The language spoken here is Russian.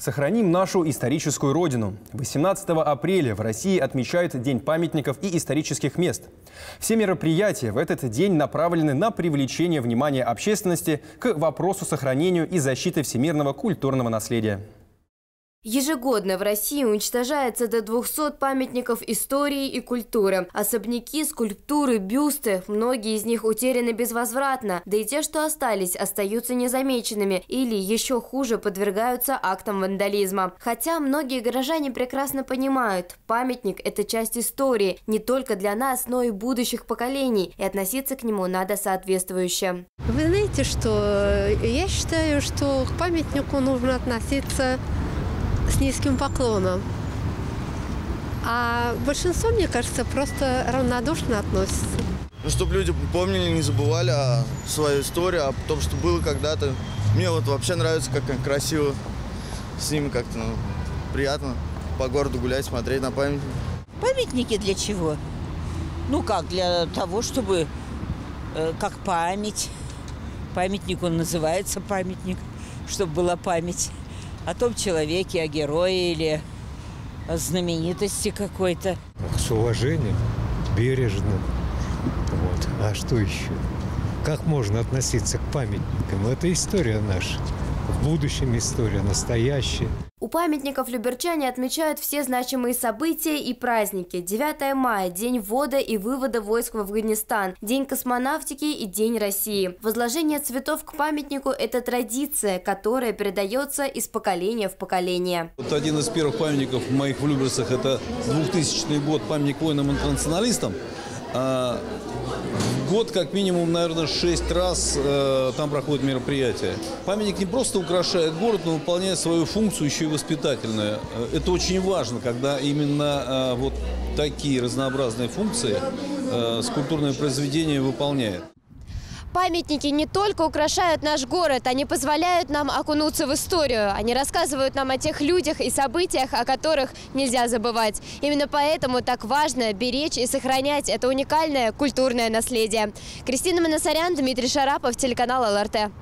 Сохраним нашу историческую родину. 18 апреля в России отмечают День памятников и исторических мест. Все мероприятия в этот день направлены на привлечение внимания общественности к вопросу сохранению и защиты всемирного культурного наследия. Ежегодно в России уничтожается до 200 памятников истории и культуры. Особняки, скульптуры, бюсты. Многие из них утеряны безвозвратно. Да и те, что остались, остаются незамеченными или, еще хуже, подвергаются актам вандализма. Хотя многие горожане прекрасно понимают, памятник – это часть истории не только для нас, но и будущих поколений. И относиться к нему надо соответствующе. Вы знаете, что я считаю, что к памятнику нужно относиться с низким поклоном. А большинство, мне кажется, просто равнодушно относится. Ну, чтобы люди помнили, не забывали о своей истории, о том, что было когда-то. Мне вот вообще нравится, как красиво с ними как-то ну, приятно по городу гулять, смотреть на памятники. Памятники для чего? Ну как, для того, чтобы э, как память. Памятник, он называется памятник, чтобы была память о том человеке, о герое или о знаменитости какой-то. С уважением, бережно. Вот. А что еще? Как можно относиться к памятникам? Это история наша. В будущем история настоящая. У памятников люберчане отмечают все значимые события и праздники. 9 мая – День ввода и вывода войск в Афганистан, День космонавтики и День России. Возложение цветов к памятнику – это традиция, которая передается из поколения в поколение. Вот один из первых памятников в моих в Люберцах – это 2000 год, памятник воинам-интернационалистам. Год как минимум, наверное, шесть раз э, там проходит мероприятие. Памятник не просто украшает город, но выполняет свою функцию еще и воспитательную. Э, это очень важно, когда именно э, вот такие разнообразные функции э, скульптурное произведение выполняет. Памятники не только украшают наш город, они позволяют нам окунуться в историю. Они рассказывают нам о тех людях и событиях, о которых нельзя забывать. Именно поэтому так важно беречь и сохранять это уникальное культурное наследие. Кристина Манасарян, Дмитрий Шарапов, телеканал ЛРТ.